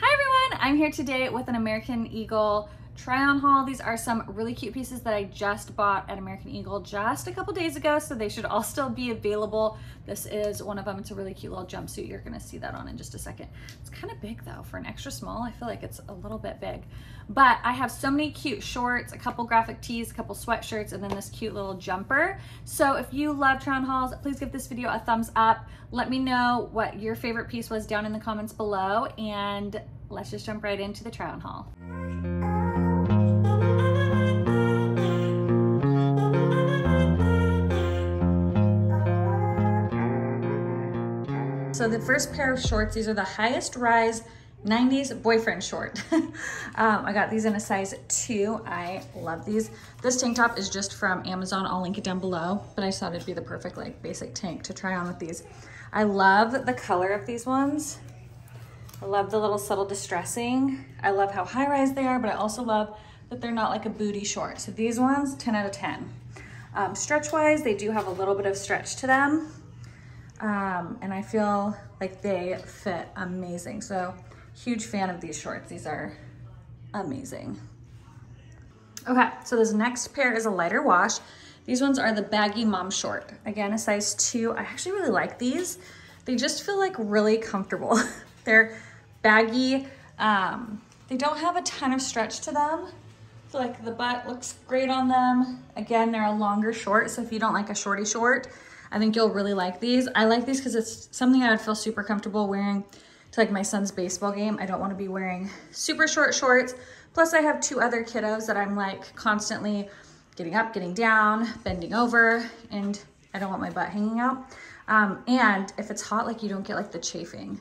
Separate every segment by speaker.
Speaker 1: Hi everyone, I'm here today with an American Eagle try on haul. These are some really cute pieces that I just bought at American Eagle just a couple days ago, so they should all still be available. This is one of them. It's a really cute little jumpsuit. You're gonna see that on in just a second. It's kind of big though. For an extra small, I feel like it's a little bit big. But I have so many cute shorts, a couple graphic tees, a couple sweatshirts, and then this cute little jumper. So if you love try on hauls, please give this video a thumbs up. Let me know what your favorite piece was down in the comments below, and let's just jump right into the try on haul. So the first pair of shorts, these are the highest rise 90s boyfriend short. um, I got these in a size two. I love these. This tank top is just from Amazon. I'll link it down below, but I thought it'd be the perfect like basic tank to try on with these. I love the color of these ones. I love the little subtle distressing. I love how high rise they are, but I also love that they're not like a booty short. So these ones, 10 out of 10. Um, stretch wise, they do have a little bit of stretch to them. Um, and I feel like they fit amazing. So huge fan of these shorts. These are amazing. Okay, so this next pair is a lighter wash. These ones are the baggy mom short. Again, a size two. I actually really like these. They just feel like really comfortable. They're baggy. Um, they don't have a ton of stretch to them. I feel like the butt looks great on them. Again, they're a longer short, so if you don't like a shorty short, I think you'll really like these. I like these because it's something I would feel super comfortable wearing to like my son's baseball game. I don't want to be wearing super short shorts. Plus I have two other kiddos that I'm like constantly getting up, getting down, bending over, and I don't want my butt hanging out. Um, and if it's hot, like you don't get like the chafing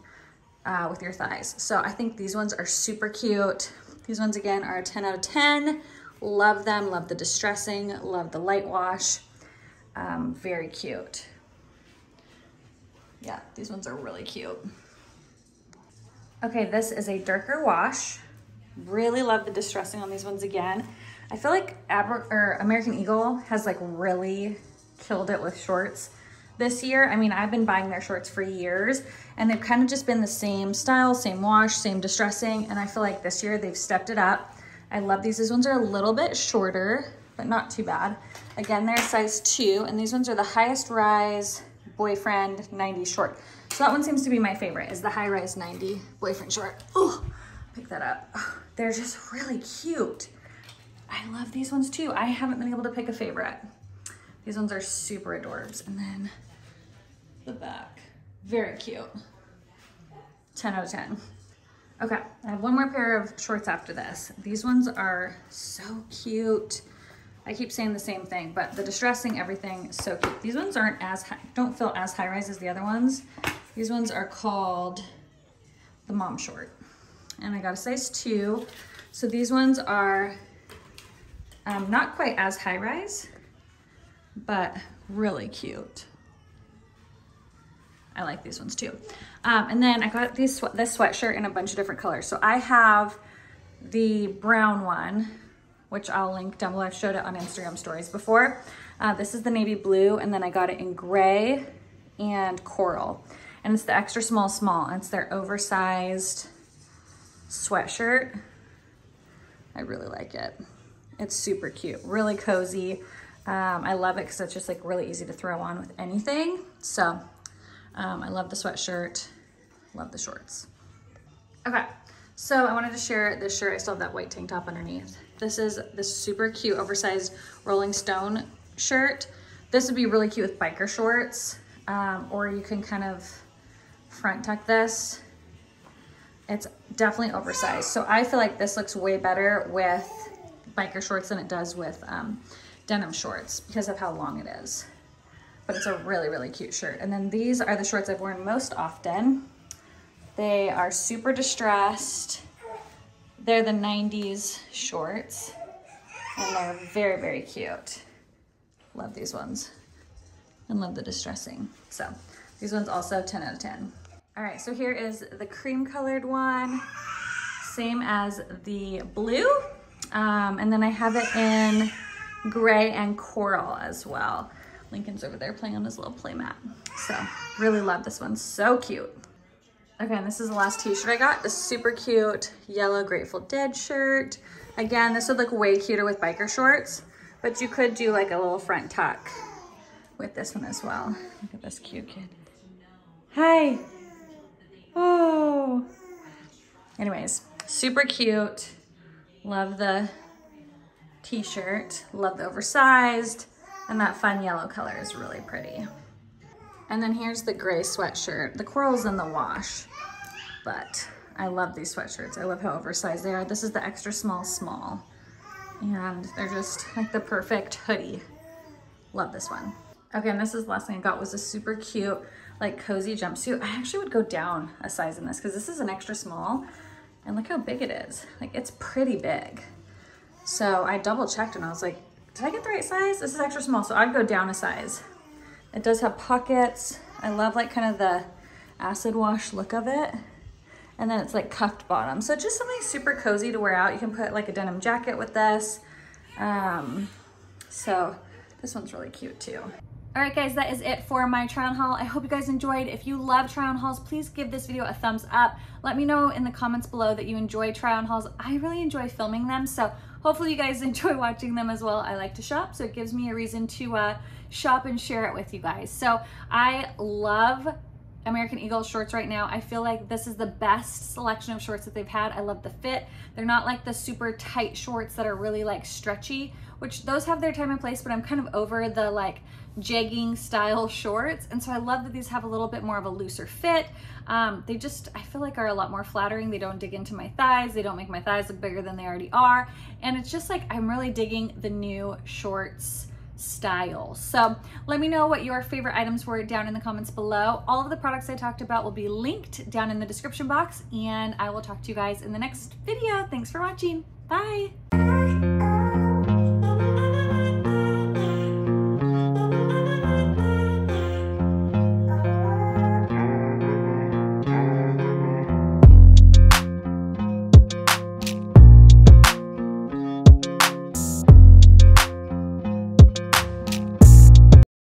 Speaker 1: uh, with your thighs. So I think these ones are super cute. These ones again are a 10 out of 10. Love them, love the distressing, love the light wash. Um, very cute. Yeah, these ones are really cute. Okay, this is a darker wash. Really love the distressing on these ones again. I feel like Aber or American Eagle has like really killed it with shorts this year. I mean, I've been buying their shorts for years and they've kind of just been the same style, same wash, same distressing. And I feel like this year they've stepped it up. I love these. These ones are a little bit shorter, but not too bad. Again, they're size two, and these ones are the highest rise boyfriend 90 short. So that one seems to be my favorite, is the high rise 90 boyfriend short. Oh, pick that up. they're just really cute. I love these ones too. I haven't been able to pick a favorite. These ones are super adorbs. And then the back, very cute. 10 out of 10. Okay, I have one more pair of shorts after this. These ones are so cute. I keep saying the same thing, but the distressing everything so cute. These ones aren't as high, don't feel as high rise as the other ones. These ones are called the mom short. And I got a size two. So these ones are um, not quite as high rise, but really cute. I like these ones too. Um, and then I got these this sweatshirt in a bunch of different colors. So I have the brown one, which I'll link down below. I've showed it on Instagram stories before. Uh, this is the navy blue, and then I got it in gray and coral. And it's the extra small small. It's their oversized sweatshirt. I really like it. It's super cute, really cozy. Um, I love it because it's just like really easy to throw on with anything. So um, I love the sweatshirt, love the shorts. Okay, so I wanted to share this shirt. I still have that white tank top underneath. This is this super cute oversized Rolling Stone shirt. This would be really cute with biker shorts, um, or you can kind of front tuck this. It's definitely oversized. So I feel like this looks way better with biker shorts than it does with um, denim shorts because of how long it is. But it's a really, really cute shirt. And then these are the shorts I've worn most often. They are super distressed. They're the 90s shorts and they're very, very cute. Love these ones and love the distressing. So these ones also 10 out of 10. All right, so here is the cream colored one, same as the blue. Um, and then I have it in gray and coral as well. Lincoln's over there playing on his little play mat. So really love this one, so cute. Okay, and this is the last t-shirt I got. This super cute yellow Grateful Dead shirt. Again, this would look way cuter with biker shorts, but you could do like a little front tuck with this one as well. Look at this cute kid. Hi. Oh. Anyways, super cute. Love the t-shirt. Love the oversized. And that fun yellow color is really pretty. And then here's the gray sweatshirt. The coral's in the wash, but I love these sweatshirts. I love how oversized they are. This is the extra small small. And they're just like the perfect hoodie. Love this one. Okay, and this is the last thing I got was a super cute, like cozy jumpsuit. I actually would go down a size in this because this is an extra small. And look how big it is. Like it's pretty big. So I double checked and I was like, did I get the right size? This is extra small, so I'd go down a size. It does have pockets. I love like kind of the acid wash look of it. And then it's like cuffed bottom. So just something super cozy to wear out. You can put like a denim jacket with this. Um, so this one's really cute too. All right guys, that is it for my try on haul. I hope you guys enjoyed. If you love try on hauls, please give this video a thumbs up. Let me know in the comments below that you enjoy try on hauls. I really enjoy filming them, so hopefully you guys enjoy watching them as well. I like to shop, so it gives me a reason to uh, shop and share it with you guys. So I love American Eagle shorts right now. I feel like this is the best selection of shorts that they've had. I love the fit. They're not like the super tight shorts that are really like stretchy, which those have their time and place, but I'm kind of over the like jegging style shorts. And so I love that these have a little bit more of a looser fit. Um, they just, I feel like are a lot more flattering. They don't dig into my thighs. They don't make my thighs look bigger than they already are. And it's just like, I'm really digging the new shorts style. So let me know what your favorite items were down in the comments below. All of the products I talked about will be linked down in the description box and I will talk to you guys in the next video. Thanks for watching. Bye.